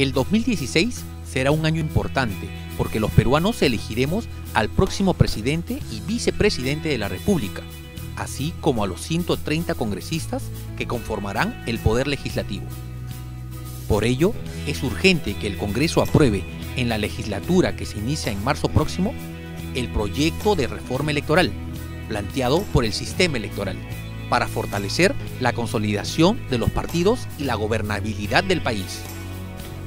El 2016 será un año importante porque los peruanos elegiremos al próximo presidente y vicepresidente de la República, así como a los 130 congresistas que conformarán el Poder Legislativo. Por ello, es urgente que el Congreso apruebe en la legislatura que se inicia en marzo próximo el proyecto de reforma electoral planteado por el sistema electoral para fortalecer la consolidación de los partidos y la gobernabilidad del país.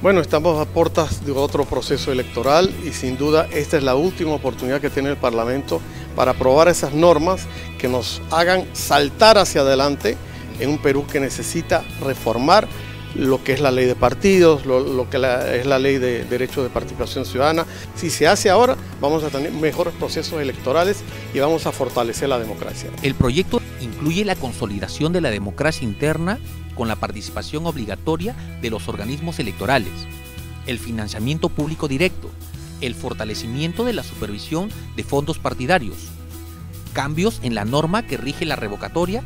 Bueno, estamos a puertas de otro proceso electoral y sin duda esta es la última oportunidad que tiene el Parlamento para aprobar esas normas que nos hagan saltar hacia adelante en un Perú que necesita reformar lo que es la ley de partidos, lo, que es la ley de derecho de participación ciudadana. Si se hace ahora, vamos a tener mejores procesos electorales y vamos a fortalecer la democracia. El proyecto incluye la consolidación de la democracia interna con la participación obligatoria de los organismos electorales, el financiamiento público directo, el fortalecimiento de la supervisión de fondos partidarios, cambios en la norma que rige la revocatoria,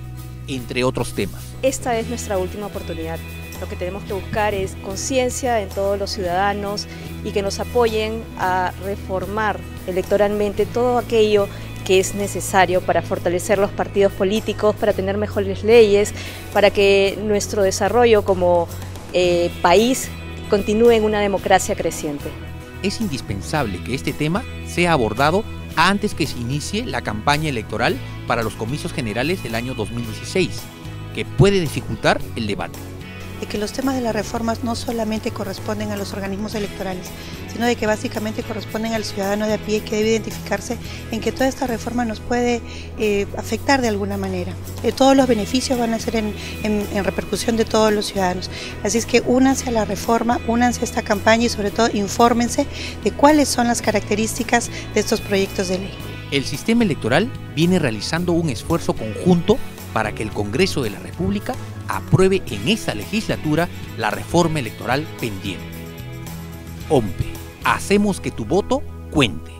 entre otros temas. Esta es nuestra última oportunidad. Lo que tenemos que buscar es conciencia en todos los ciudadanos y que nos apoyen a reformar electoralmente todo aquello que es necesario para fortalecer los partidos políticos, para tener mejores leyes, para que nuestro desarrollo como eh, país continúe en una democracia creciente. Es indispensable que este tema sea abordado antes que se inicie la campaña electoral para los comicios generales del año 2016, que puede dificultar el debate de que los temas de las reformas no solamente corresponden a los organismos electorales, sino de que básicamente corresponden al ciudadano de a pie que debe identificarse en que toda esta reforma nos puede eh, afectar de alguna manera. Eh, todos los beneficios van a ser en, en, repercusión de todos los ciudadanos. Así es que únanse a la reforma, únanse a esta campaña y sobre todo infórmense de cuáles son las características de estos proyectos de ley. El sistema electoral viene realizando un esfuerzo conjunto para que el Congreso de la República apruebe en esta legislatura la reforma electoral pendiente. OMPE, hacemos que tu voto cuente.